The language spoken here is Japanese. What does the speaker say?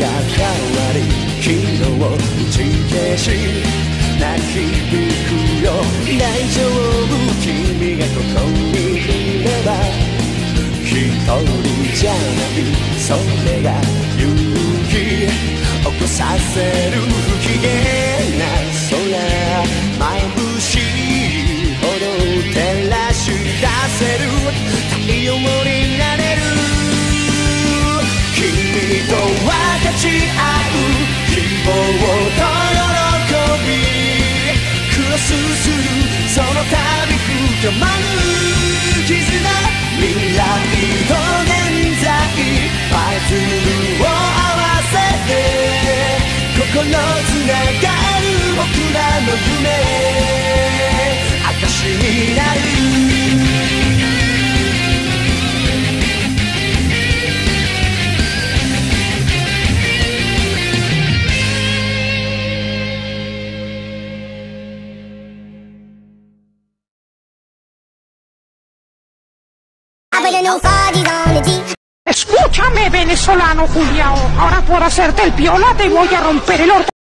が変わり昨日を打ち消し泣き響くよ。大丈夫君がここにいれば一人じゃないそれが勇気起こさせるち合う希望と喜びクロスするその度深まる絆未来と現在パズルを合わせて心つなが Escúchame, venezolano Juliao. Ahora por hacerte el piola te voy a romper el orto.